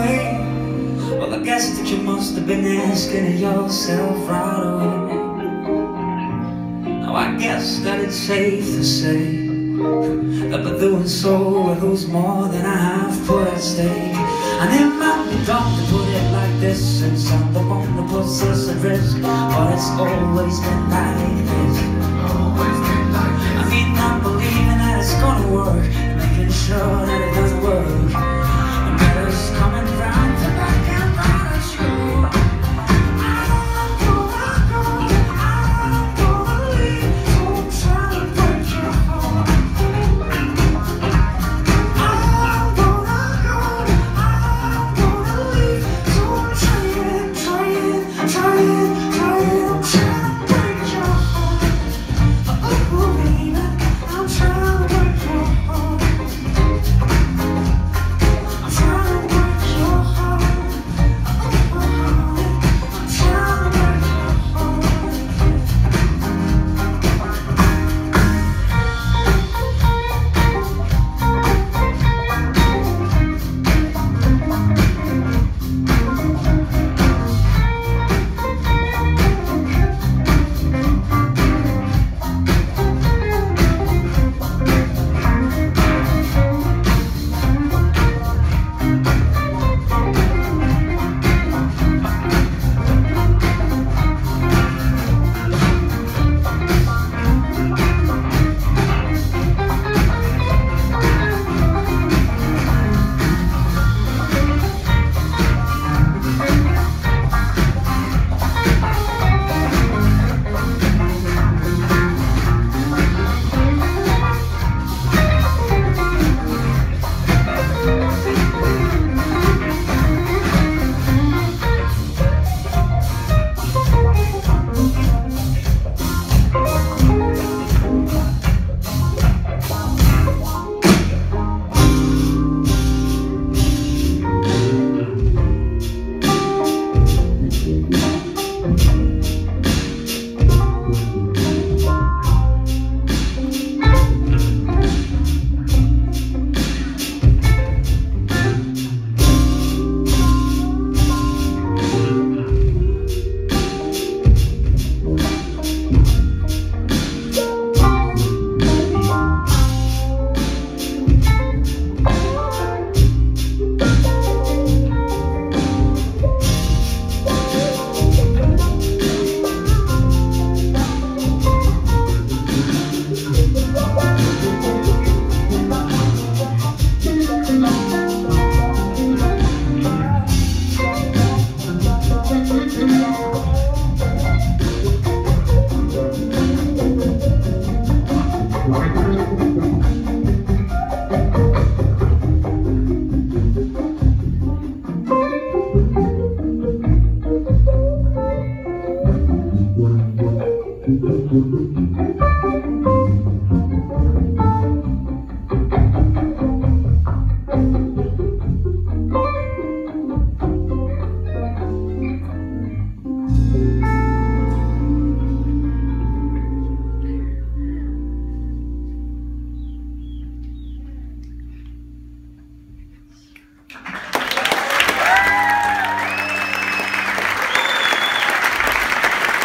away. Well, I guess that you must have been asking yourself right away. Now I guess that it's safe to say That by doing so I lose more than I have put at stake. And it might be to put it like this Since I'm the one that puts us at risk But it's always been like this. Always been like I mean, I'm believing that it's gonna work Making sure that it doesn't work common ground.